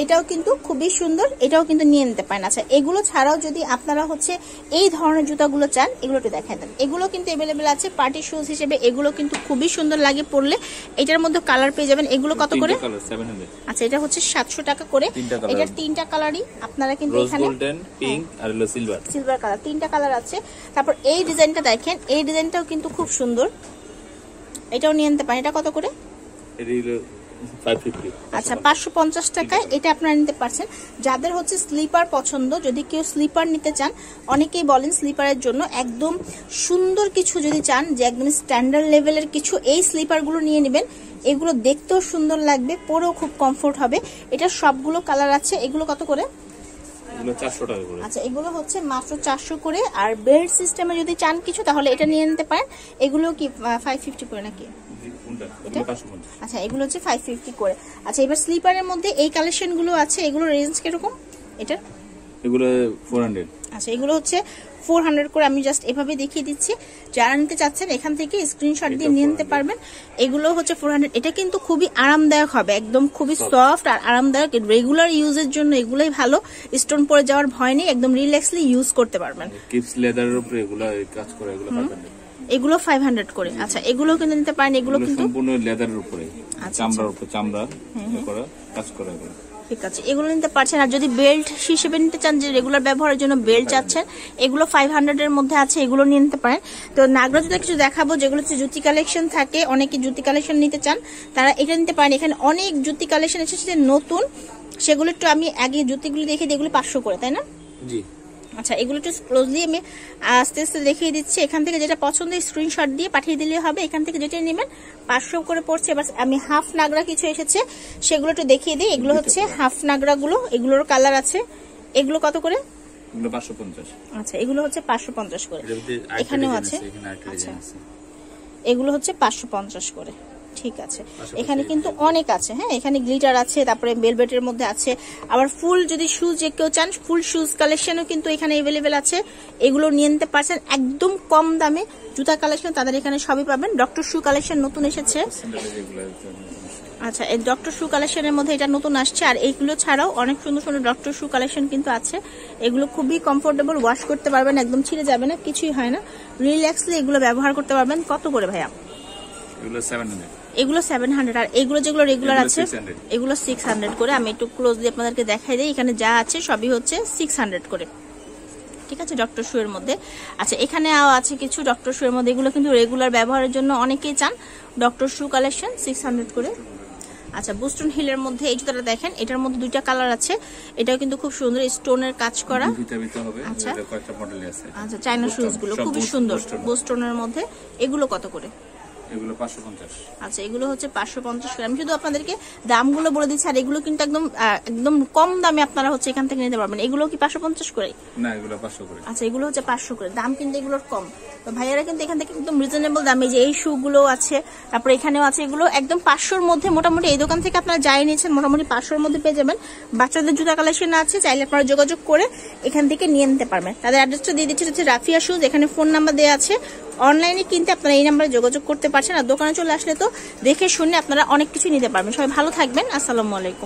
এটাও কিন্তু খুবই সুন্দর এটাও কিন্তু নিয়ে নিতে পারেন। আচ্ছা এগুলো ছাড়াও যদি আপনারা হচ্ছে এই ধরনের জুতাগুলো চান এগুলো একটু দেখায় দেন। এগুলো কিন্তু অ্যাভেলেবেল আছে পার্টি শুজ হিসেবে এগুলো কিন্তু খুবই সুন্দর লাগে পরলে। এটার মধ্যে কালার পেয়ে যাবেন। এগুলো কত করে? তিনটা কালার 700 আচ্ছা এটা হচ্ছে সাতশো টাকা করে। এটার তিনটা কালারই আপনারা কিন্তু এখানে সিলভার সিলভার কালার তিনটা কালার আছে। তারপর এই ডিজাইনটা দেখেন এই ডিজাইনটাও কিন্তু খুব সুন্দর। এটাও নিয়ে নিতে পারেন। এটা কত করে? এটি হলো 550 আচ্ছা পাঁচশো পঞ্চাশ টাকায় এটা আপনারা নিতে পারছেন। যাদের হচ্ছে স্লিপার পছন্দ যদি কেউ স্লিপার নিতে চান অনেকেই বলেন স্লিপারের জন্য একদম সুন্দর কিছু যদি চান যে একদম স্ট্যান্ডার্ড লেভেলের কিছু এই স্লিপারগুলো নিয়ে নেবেন। এগুলো দেখতেও সুন্দর লাগবে পরেও খুব কমফোর্ট হবে। এটা সবগুলো কালার আছে। এগুলো কত করে? এগুলো 400 টাকা করে। আচ্ছা এগুলো হচ্ছে মাত্র চারশো করে। আর বেল্ট সিস্টেমে যদি চান কিছু তাহলে এটা নিয়ে নিতে পারেন। এগুলো কি ফাইভ ফিফটি করে নাকি? আচ্ছা এগুলো হচ্ছে ফাইভ ফিফটি করে। আচ্ছা এবার স্লিপারের মধ্যে এই কালেকশনগুলো আছে এগুলোর রেঞ্জ কীরকম? এটা এগুলো 400 আচ্ছা এগুলো হচ্ছে ফোর হান্ড্রেড করে আমি জাস্ট এভাবে দেখিয়ে দিচ্ছি। যারা নিতে চাচ্ছেন এখান থেকে স্ক্রিনশট দিয়ে নিয়ে নিতে পারবেন। এগুলো হচ্ছে ফোর হান্ড্রেড এটা কিন্তু খুবই আরামদায়ক হবে একদম খুবই সফট আর আরামদায়ক। রেগুলার ইউজের জন্য এগুলোই ভালো। স্টোন পরে যাওয়ার ভয় নেই একদম রিল্যাক্সলি ইউজ করতে পারবেন। কিপস লেদারের উপরে এগুলো কাজ করে এগুলো 500 এগুলো ফাইভ হান্ড্রেড করে। আচ্ছা এগুলো কিন্তু নিতে পারেন এগুলো কিন্তু সম্পূর্ণ লেদারের উপরে। আচ্ছা, চামড়ার উপরে চামড়া ইয়ে করা কাজ করা এগুলো। ঠিক আছে এগুলো নিতে পারছেন। আর যদি বেল্ট হিসেবে নিতে চান যে রেগুলার ব্যবহারের জন্য বেল্ট চাচ্ছেন এগুলো ফাইভ হান্ড্রেড এর মধ্যে আছে এগুলো নিয়ে নিতে পারেন। তো নাগরা কিছু দেখাবো যেগুলো হচ্ছে জুতি কালেকশন থাকে অনেকে জুতি কালেকশন নিতে চান তারা এটা নিতে পারেন। এখানে অনেক জুতি কালেকশন এসেছে যে নতুন সেগুলো একটু আমি আগে জুতিগুলো দেখে দিই, এগুলো পাঁচশো করে তাই না? জি। আচ্ছা এগুলো একটু ক্লোজলি আমি আস্তে আস্তে দেখিয়ে দিচ্ছি। এখান থেকে যেটা পছন্দ স্ক্রিনশট দিয়ে পাঠিয়ে দিলে হবে। এখান থেকে যেটা নেবেন পাঁচশো করে পড়ছে। এবার আমি হাফ নাগরা কিছু এসেছে সেগুলো একটু দেখিয়ে দিই। এগুলো হচ্ছে হাফ নাগরা গুলো এগুলোর কালার আছে। এগুলো কত করে? এগুলো 550 আচ্ছা এগুলো হচ্ছে পাঁচশো পঞ্চাশ করে। এখানেও আছে। আচ্ছা। এগুলো হচ্ছে পাঁচশো পঞ্চাশ করে। ঠিক আছে। এখানে কিন্তু অনেক আছে হ্যাঁ? এখানে গ্লিটার আছে তারপরে বেলভেটের মধ্যে আছে। আবার ফুল যদি শুজ যে কেউ চান ফুল শুজ কালেকশনও কিন্তু এখানে এভেলেবেল আছে। এগুলো নিয়ে নিতে পারছেন একদম কম দামে। জুতা কালেকশন তাদের এখানে সবই পাবেন। ডক্টর শু কালেকশন নতুন এসেছে। আচ্ছা এই ডক্টর শু কালেকশনের মধ্যে এটা নতুন আসছে। আর এইগুলো ছাড়াও অনেক সুন্দর সুন্দর ডক্টর শু কালেকশন কিন্তু আছে। এগুলো খুবই কমফোর্টেবল ওয়াশ করতে পারবেন একদম ছিঁড়ে যাবে না কিছুই হয় না। রিল্যাক্সলি এগুলো ব্যবহার করতে পারবেন। কত করে ভাইয়া? এগুলো 700 এগুলো আর এগুলো যেগুলো রেগুলার আছে এগুলো সিক্স হান্ড্রেড করে আমি একটু ক্লোজলি আপনাদেরকে দেখাই দিই। এখানে যা আছে সবই হচ্ছে সিক্স হান্ড্রেড করে। ঠিক আছে ডক্টর শু এর মধ্যে। আচ্ছা এখানে আছে কিছু ডক্টর শু এর মধ্যে। এগুলো কিন্তু রেগুলার ব্যবহারের জন্য অনেকেই চান। ডক্টর শু কালেকশন সিক্স করে। আচ্ছা বুস্টন হিলের মধ্যে এই জুতাটা দেখেন এটার মধ্যে দুইটা কালার আছে। এটাও কিন্তু খুব সুন্দর স্টোনের কাজ করা। আচ্ছা। আচ্ছা চাইনা শুজগুলো খুবই সুন্দর। বুস্টনের মধ্যে এগুলো কত করে? এগুলো 550 আচ্ছা এগুলো হচ্ছে পাঁচশো পঞ্চাশ করে। আমি শুধু আপনাদেরকে দামগুলো বলে দিচ্ছি আর এগুলো কিন্তু একদম একদম কম দামে আপনারা হচ্ছে এখান থেকে নিতে পারবেন। এগুলো কি পাঁচশো পঞ্চাশ করে? না এগুলো 500 করে। আচ্ছা এগুলো হচ্ছে পাঁচশো করে। দাম কিন্তু এগুলোর কম। তো ভাইয়ারা কিন্তু এখান থেকে একদম রিজনেবল দামে যে এই শু গুলো আছে তারপরে এখানেও আছে এগুলো একদম পাঁচশোর মধ্যে মোটামুটি এই দোকান থেকে আপনারা যাই নিয়েছেন মোটামুটি পাঁচশোর মধ্যে পেয়ে যাবেন। বাচ্চাদের জুতা কালেকশন আছে চাইলে আপনারা যোগাযোগ করে এখান থেকে নিয়ে নিতে পারবেন। তাদের অ্যাড্রেসটা দিয়ে দিচ্ছে হচ্ছে রাফিয়া শুজ এখানে ফোন নাম্বার দেওয়া আছে অনলাইনে কিনতে আপনারা এই নাম্বারে যোগাযোগ করতে পারছেন আর দোকানে চলে আসলে তো দেখে শুনে আপনারা অনেক কিছু নিতে পারবেন। সবাই ভালো থাকবেন। আসসালামু আলাইকুম।